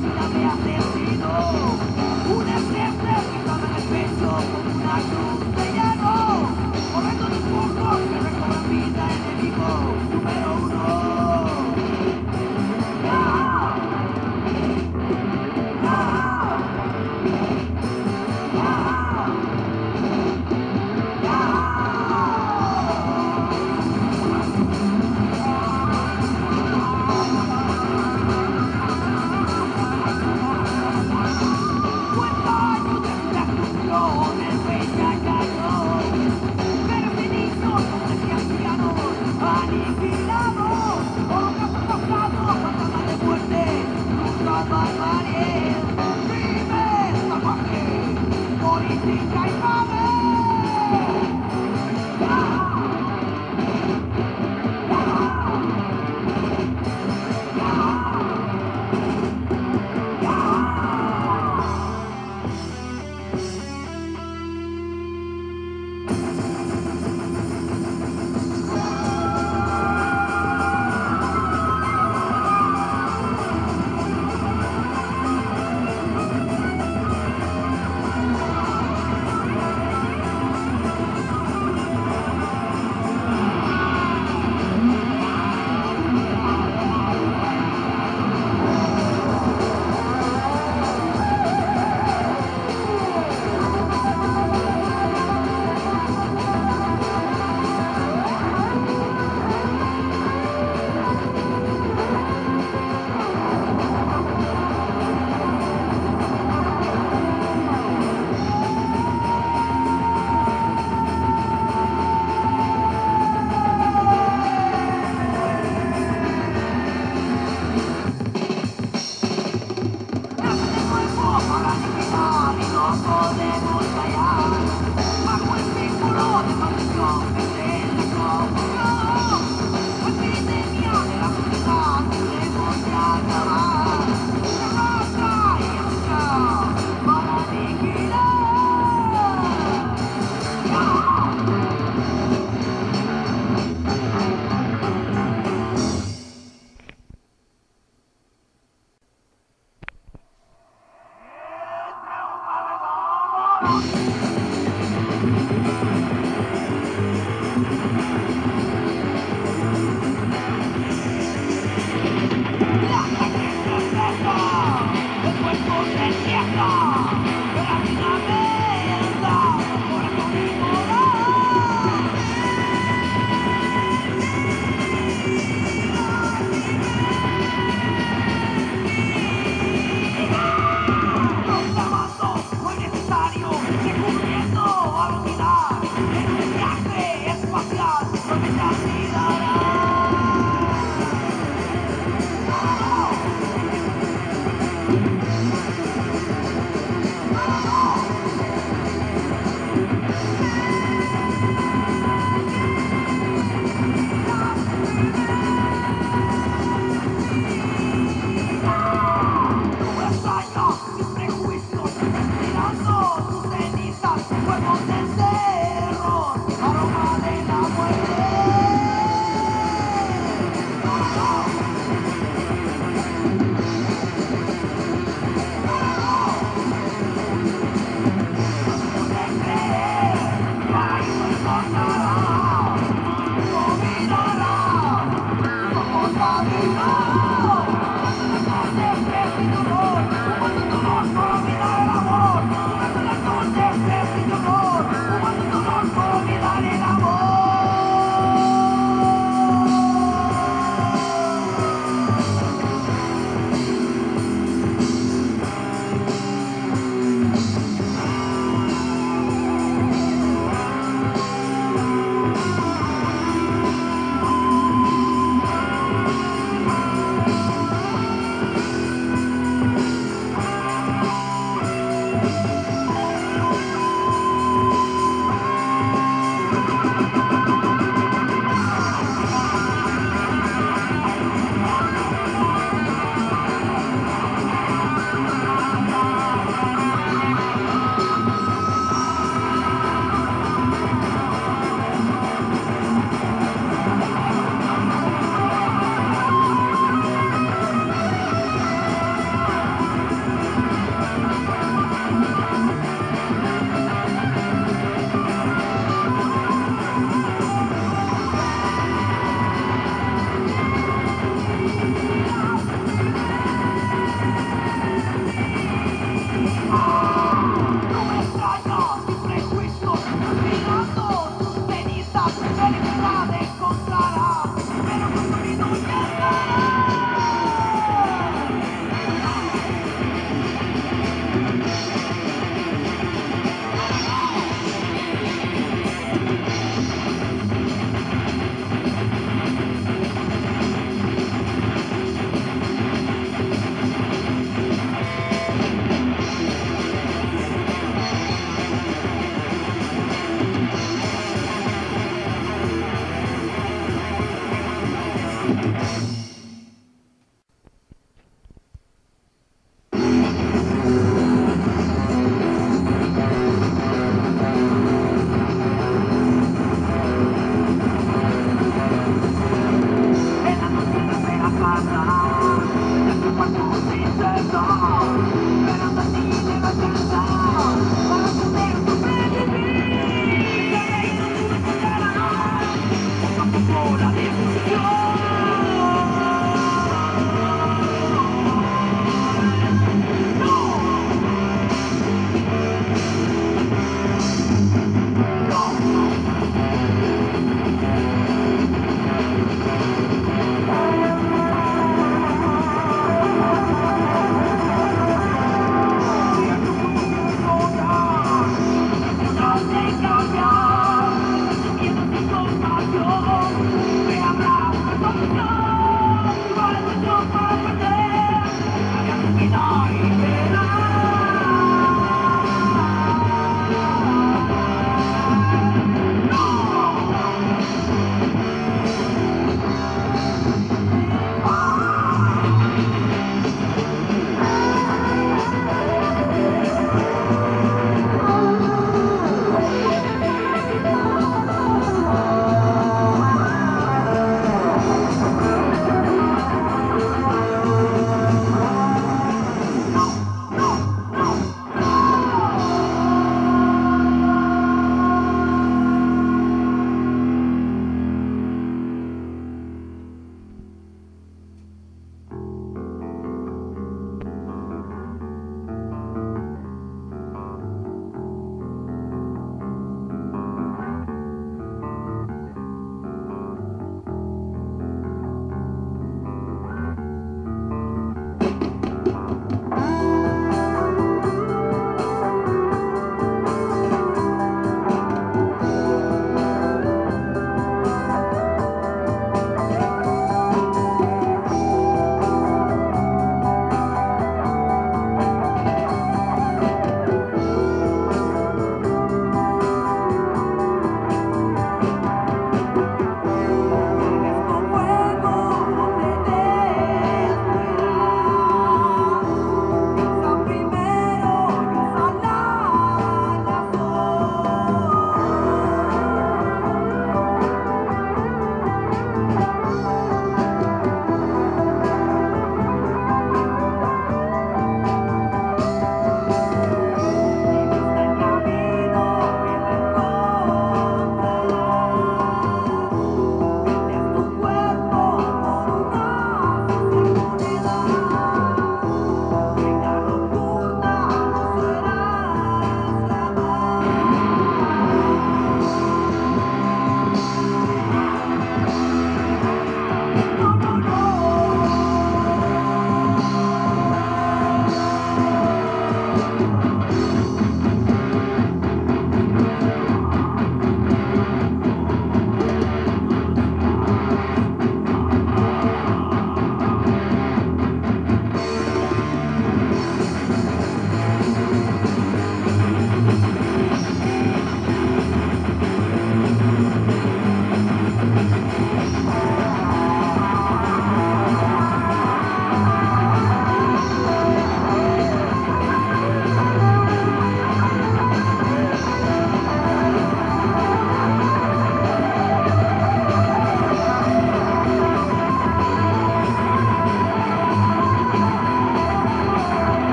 Gracias. Fuegos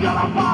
no encuentras